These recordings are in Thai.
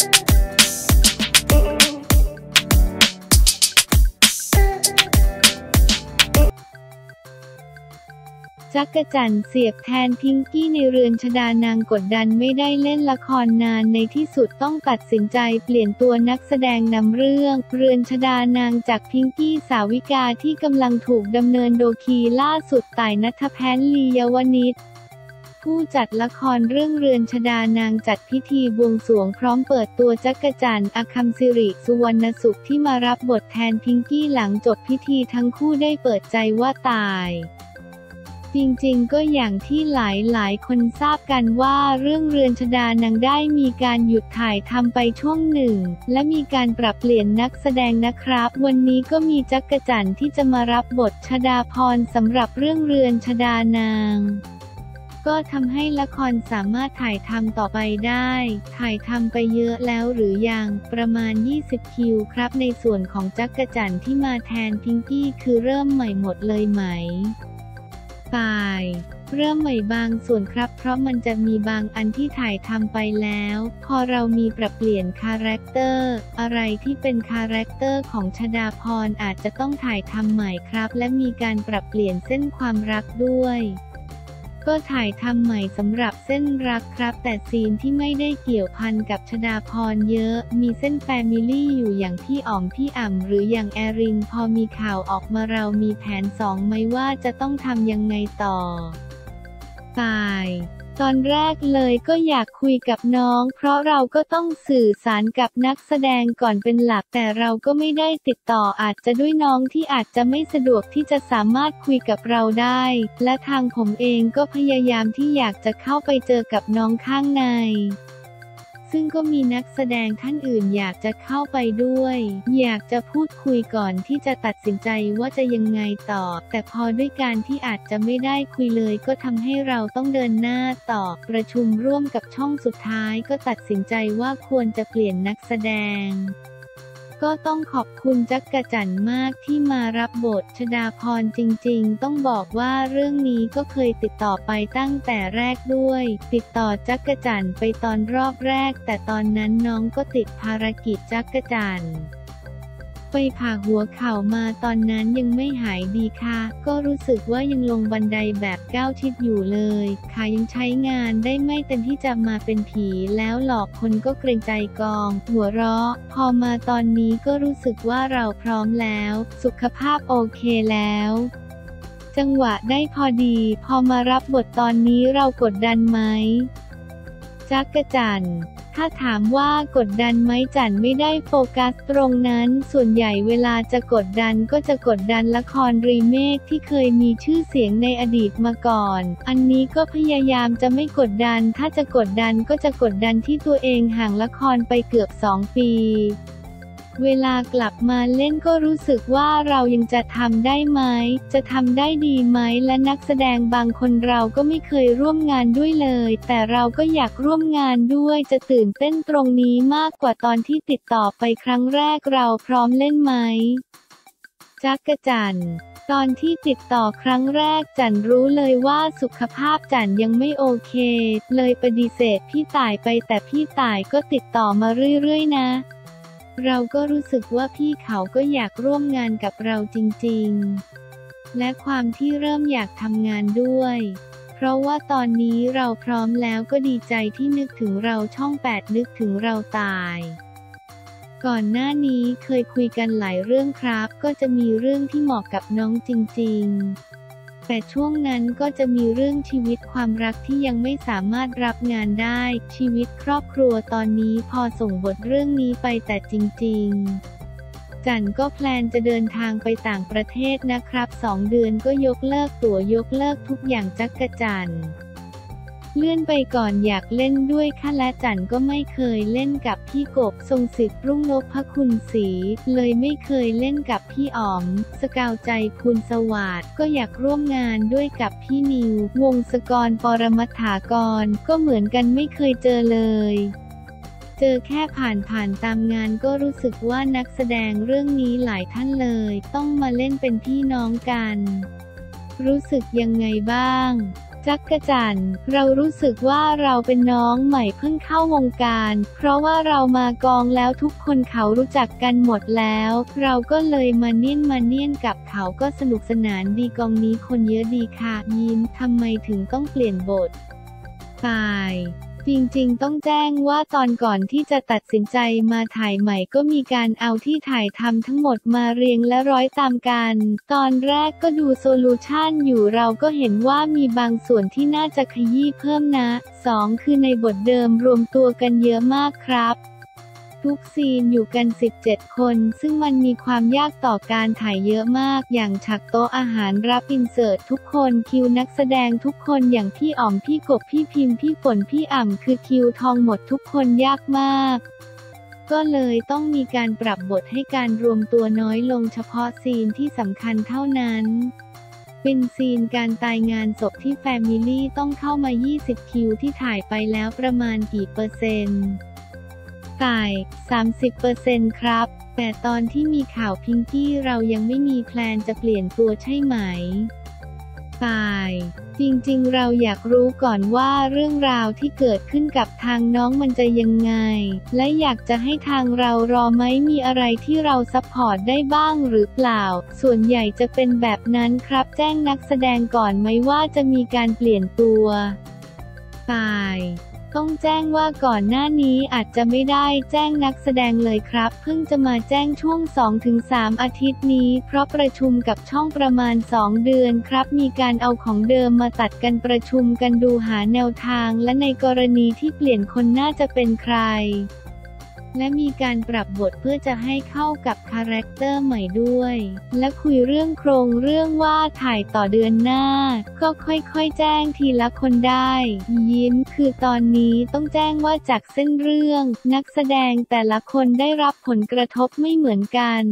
จักรจันเสียบแทนพิงกี้ในเรือนชดานางกดดันไม่ได้เล่นละครนานในที่สุดต้องตัดสินใจเปลี่ยนตัวนักแสดงนำเรื่อง เรือนชดานางจากพิงกี้สาวิกาที่กำลังถูกดำเนินโดคีล่าสุดต่ายนัทแพนลียวนิช ผู้จัดละครเรื่องเรือนชดานางจัดพิธีบวงสรวงพร้อมเปิดตัวจักรจันทร์อคัมสิริสุวรรณสุขที่มารับบทแทนพิงกี้หลังจบพิธีทั้งคู่ได้เปิดใจว่าตายจริงๆ ก็อย่างที่หลายๆ คนทราบกันว่าเรื่องเรือนชดานางได้มีการหยุดถ่ายทำไปช่วงหนึ่ง และมีการปรับเปลี่ยนนักแสดงนะครับ วันนี้ก็มีจักรจันที่จะมารับบทชดาพรสำหรับเรื่องเรือนชดานาง ก็ทำให้ละครสามารถถ่ายทำต่อไปได้ ถ่ายทำไปเยอะแล้วหรือยัง ประมาณ 20 คิวครับ ในส่วนของจักรจันทร์ที่มาแทนพิงกี้คือเริ่มใหม่หมดเลยไหมตายเริ่มใหม่บางส่วนครับ เพราะมันจะมีบางอันที่ถ่ายทำไปแล้ว พอเรามีปรับเปลี่ยน character อะไรที่เป็น character ของชดาพรอาจจะต้องถ่ายทำใหม่ครับ และมีการปรับเปลี่ยนเส้นความรักด้วย ก็ถ่ายทำใหม่สำหรับเส้นรักครับ แต่ซีนที่ไม่ได้เกี่ยวพันกับชดาพรเยอะ มีเส้นแฟมิลี่อยู่อย่างพี่อ๋อมพี่อ่ำหรืออย่างแอรินพอมีข่าวออกมาเรามีแผนสองไหมว่าจะต้องทำยังไงต่อตาย ตอนแรกเลยก็อยากคุยกับน้อง เพราะเราก็ต้องสื่อสารกับนักแสดงก่อนเป็นหลัก แต่เราก็ไม่ได้ติดต่ออาจจะด้วยน้องที่อาจจะไม่สะดวกที่จะสามารถคุยกับเราได้ และทางผมเองก็พยายามที่อยากจะเข้าไปเจอกับน้องข้างใน ซึ่งก็มีนักแสดงท่านอื่นอยากจะเข้าไปด้วย อยากจะพูดคุยก่อนที่จะตัดสินใจว่าจะยังไงต่อ แต่พอด้วยการที่อาจจะไม่ได้คุยเลยก็ทำให้เราต้องเดินหน้าต่อ ประชุมร่วมกับช่องสุดท้ายก็ตัดสินใจว่าควรจะเปลี่ยนนักแสดง ก็ต้องขอบคุณจักกะจันมากที่มารับบทชดาพรจริงๆ ต้องบอกว่าเรื่องนี้ก็เคยติดต่อไปตั้งแต่แรกด้วย ติดต่อจักกะจันไปตอนรอบแรก แต่ตอนนั้นน้องก็ติดภารกิจจักกะจันท ไปผ่าหัวเข่ามาตอนนั้นยังไม่หายดีค่ะ ก็รู้สึกว่ายังลงบันไดแบบก้าวทิศอยู่เลยขายังใช้งานได้ไม่เต็มที่จะมาเป็นผีแล้วหลอกคนก็เกรงใจกอง หัวเราะ พอมาตอนนี้ก็รู้สึกว่าเราพร้อมแล้ว สุขภาพโอเคแล้วจังหวะได้พอดี พอมารับบทตอนนี้เรากดดันไหมจักกะจัน ถ้าถามว่ากดดันไหมจันไม่ได้โฟกัสตรงนั้น ส่วนใหญ่เวลาจะกดดันก็จะกดดันละครรีเมคที่เคยมีชื่อเสียงในอดีตมาก่อน อันนี้ก็พยายามจะไม่กดดัน ถ้าจะกดดันก็จะกดดันที่ตัวเองห่างละครไปเกือบสองปี เวลากลับมาเล่นก็รู้สึกว่าเรายังจะทำได้ไหม จะทำได้ดีไหม และนักแสดงบางคนเราก็ไม่เคยร่วมงานด้วยเลย แต่เราก็อยากร่วมงานด้วย จะตื่นเต้นตรงนี้มากกว่าตอนที่ติดต่อไปครั้งแรกเราพร้อมเล่นไหม จักกะจันตอนที่ติดต่อครั้งแรกจันรู้เลยว่าสุขภาพจันยังไม่โอเค เลยปฏิเสธพี่ต่ายไปแต่พี่ต่ายก็ติดต่อมาเรื่อยๆนะ เราก็รู้สึกว่าพี่เขาก็อยากร่วมงานกับเราจริงๆ และความที่เริ่มอยากทำงานด้วย เพราะว่าตอนนี้เราพร้อมแล้วก็ดีใจที่นึกถึงเราช่องแปดนึกถึงเราตาย ก่อนหน้านี้เคยคุยกันหลายเรื่องครับ ก็จะมีเรื่องที่เหมาะกับน้องจริง ๆ แต่ช่วงนั้นก็จะมีเรื่องชีวิตความรักที่ยังไม่สามารถรับงานได้ ชีวิตครอบครัวตอนนี้พอส่งบทเรื่องนี้ไปแต่จริง ๆจันก็แพลนจะเดินทางไปต่างประเทศนะครับสองเดือนก็ยกเลิกตั๋วยกเลิกทุกอย่างจักกะจันทร์ เลื่อนไปก่อนอยากเล่นด้วยค่ะและจันก็ไม่เคยเล่นกับพี่กบทรงสิทธิ์รุ่งนพคุณศรีเลยไม่เคยเล่นกับพี่อ๋อม สกาวใจคุณสวัสด์ก็อยากร่วมงานด้วยกับพี่นิว วงศกรปรมัฐากร ก็เหมือนกันไม่เคยเจอเลยเจอแค่ผ่านผ่านตามงานก็รู้สึกว่านักแสดงเรื่องนี้หลายท่านเลย ต้องมาเล่นเป็นพี่น้องกัน รู้สึกยังไงบ้าง จักกะจันเรารู้สึกว่าเราเป็นน้องใหม่เพิ่งเข้าวงการ เพราะว่าเรามากองแล้วทุกคนเขารู้จักกันหมดแล้ว เราก็เลยมาเนียนมาเนียนกับเขาก็สนุกสนานดีกองนี้คนเยอะดีค่ะ ยิ้มทำไมถึงต้องเปลี่ยนบท ตาย จริงๆ ต้องแจ้งว่าตอนก่อนที่จะตัดสินใจมาถ่ายใหม่ก็มีการเอาที่ถ่ายทำทั้งหมดมาเรียงและร้อยตามกัน ตอนแรกก็ดู solution อยู่เราก็เห็นว่ามีบางส่วนที่น่าจะขยี้เพิ่มนะ 2 คือในบทเดิมรวมตัวกันเยอะมากครับ ทุก scene อยู่กัน 17 คน ซึ่งมันมีความยากต่อการถ่ายเยอะมาก อย่างฉากโต๊ะอาหารรับ insert ทุกคนคิวนักแสดงทุกคนอย่างพี่อ๋อมพี่กบพี่พิมพ์พี่ฝนพี่อ่ำคือคิวทองหมดทุกคนยากมาก ก็เลยต้องมีการปรับบทให้การรวมตัวน้อยลงเฉพาะ scene ที่สำคัญเท่านั้นเป็น scene การตายงานศพที่ family ต้องเข้ามา 20 คิวที่ถ่ายไปแล้วประมาณกี่เปอร์เซ็นต์ ตาย 30%ครับ แต่ตอนที่มีข่าวพิงกี้เรายังไม่มี plan จะเปลี่ยนตัวใช่ไหมตาย จริงๆ เราอยากรู้ก่อนว่าเรื่องราวที่เกิดขึ้นกับทางน้องมันจะยังไง และอยากจะให้ทางเรารอไหมมีอะไรที่เรา support ได้บ้างหรือเปล่า ส่วนใหญ่จะเป็นแบบนั้นครับ แจ้งนักแสดงก่อนไหมว่าจะมีการเปลี่ยนตัวตาย ต้องแจ้งว่าก่อนหน้านี้อาจจะไม่ได้แจ้งนักแสดงเลยครับ เพิ่งจะมาแจ้งช่วง 2-3 อาทิตย์นี้ เพราะประชุมกับช่องประมาณ 2 เดือนครับ มีการเอาของเดิมมาตัดกันประชุมกันดูหาแนวทาง และในกรณีที่เปลี่ยนคนน่าจะเป็นใคร และมีการปรับบทเพื่อจะให้เข้ากับ character ใหม่ด้วย และคุยเรื่องโครงเรื่องว่าถ่ายต่อเดือนหน้า ก็ค่อยๆ แจ้งทีละคนได้ ยิ้มคือตอนนี้ต้องแจ้งว่าจากเส้นเรื่อง นักแสดงแต่ละคนได้รับผลกระทบไม่เหมือนกัน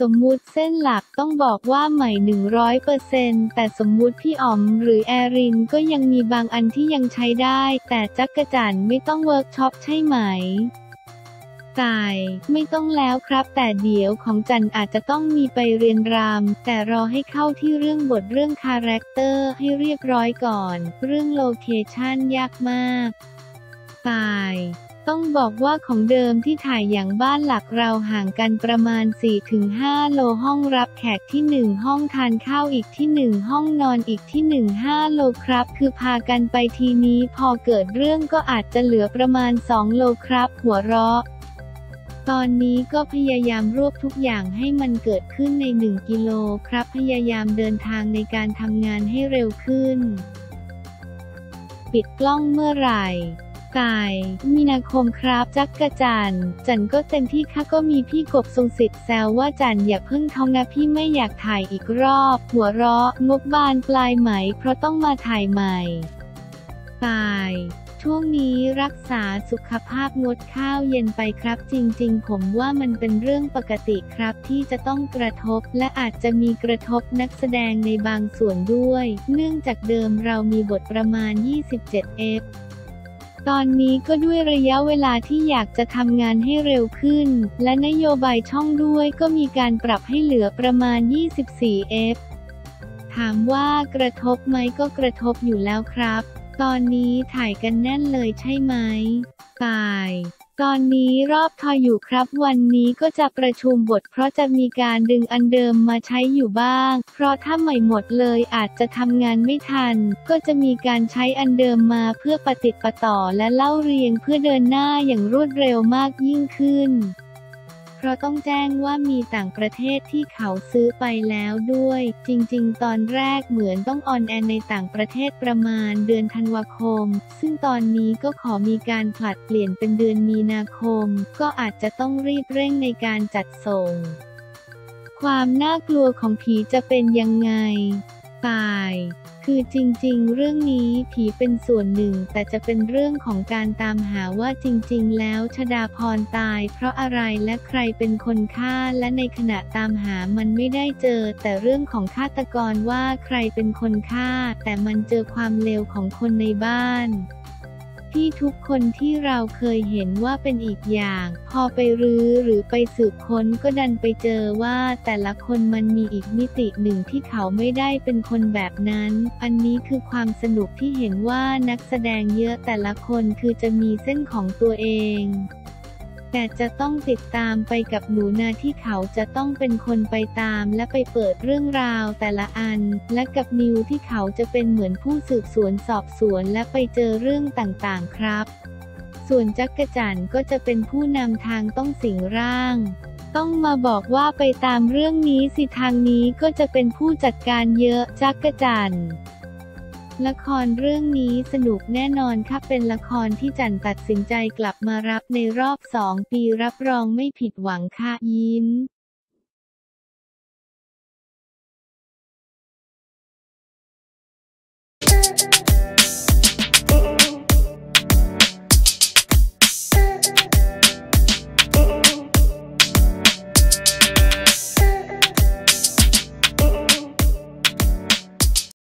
สมมุติเส้นหลักต้องบอกว่าใหม่ 100%แต่สมมุติพี่อ๋อมหรือแอรินก็ยังมีบางอันที่ยังใช้ได้ แต่จั๊กจั่นไม่ต้องเวิร์กช็อปใช่ไหม ตาย ไม่ต้องแล้วครับ แต่เดี๋ยวของจั่นอาจจะต้องมีไปเรียนรำแต่รอให้เข้าที่เรื่องบทเรื่อง character ให้เรียบร้อยก่อน เรื่อง location ยากมากตายต้องบอกว่าของเดิมที่ถ่ายอย่างบ้านหลักเราห่างกันประมาณ 4-5 โลห้องรับแขกที่ 1 ห้องทานข้าวอีกที่ 1 ห้องนอนอีกที่ 1 5 โลครับ คือพากันไปทีนี้พอเกิดเรื่องก็อาจจะเหลือประมาณ 2 โลครับ หัวเราะ ตอนนี้ก็พยายามรวบทุกอย่างให้มันเกิดขึ้นใน 1 กิโลครับ พยายามเดินทางในการทำงานให้เร็วขึ้น ปิดกล้องเมื่อไหร่ตายมีนาคมครับจักกะจันจันก็เต็มที่ค่ะก็มีพี่กบทรงสิทธิ์แซวว่าจันอย่าเพิ่งท้องนะพี่ไม่อยากถ่ายอีกรอบ หัวเราะงบบานปลายไหม เพราะต้องมาถ่ายใหม่ตาย ช่วงนี้รักษาสุขภาพงดข้าวเย็นไปครับ จริงๆ ผมว่ามันเป็นเรื่องปกติครับที่จะต้องกระทบ และอาจจะมีกระทบนักแสดงในบางส่วนด้วย เนื่องจากเดิมเรามีบทประมาณ 27 f ตอนนี้ก็ด้วยระยะเวลาที่อยากจะทำงานให้เร็วขึ้น และนโยบายช่องด้วยก็มีการปรับให้เหลือประมาณ 24 f ถามว่ากระทบไหมก็กระทบอยู่แล้วครับ ตอนนี้ถ่ายกันแน่นเลยใช่ไหม ตาย ตอนนี้รอบทออยู่ครับวันนี้ก็จะประชุมบทเพราะจะมีการดึงอันเดิมมาใช้อยู่บ้าง เพราะถ้าใหม่หมดเลยอาจจะทำงานไม่ทัน ก็จะมีการใช้อันเดิมมาเพื่อปฏิติดปะต่อและเล่าเรียงเพื่อเดินหน้าอย่างรวดเร็วมากยิ่งขึ้น ราะต้องแจ้งว่ามีต่างประเทศที่เขาซื้อไปแล้วด้วย จริง ๆ ตอนแรกเหมือนต้องออนแอร์ในต่างประเทศประมาณเดือนธันวาคม ซึ่งตอนนี้ก็ขอมีการผลัดเปลี่ยนเป็นเดือนมีนาคม ก็อาจจะต้องรีบเร่งในการจัดส่ง ความน่ากลัวของผีจะเป็นยังไง ตาย คือจริงๆ เรื่องนี้ผีเป็นส่วนหนึ่ง แต่จะเป็นเรื่องของการตามหาว่าจริงๆ แล้วชดาพรตาย เพราะอะไรและใครเป็นคนฆ่าและในขณะตามหามันไม่ได้เจอ แต่เรื่องของฆาตกรว่าใครเป็นคนฆ่า แต่มันเจอความเลวของคนในบ้าน พี่ทุกคนที่เราเคยเห็นว่าเป็นอีกอย่าง พอไปรื้อหรือไปสืบค้นก็ดันไปเจอว่าแต่ละคนมันมีอีกมิติหนึ่งที่เขาไม่ได้เป็นคนแบบนั้น อันนี้คือความสนุกที่เห็นว่านักแสดงเยอะแต่ละคนคือจะมีเส้นของตัวเอง แต่จะต้องติดตามไปกับหนูนาที่เขาจะต้องเป็นคนไปตามและไปเปิดเรื่องราวแต่ละอัน และกับนิวที่เขาจะเป็นเหมือนผู้สืบสวนสอบสวนและไปเจอเรื่องต่างๆครับ ส่วนจักรจันทร์ก็จะเป็นผู้นำทางต้องสิงร่างต้องมาบอกว่าไปตามเรื่องนี้สิทางนี้ก็จะเป็นผู้จัดการเยอะจักรจันทร์ ละครเรื่องนี้สนุกแน่นอนค่ะเป็นละครที่จันตัดสินใจกลับมารับในรอบสองปีรับรองไม่ผิดหวังค่ะยิ้ม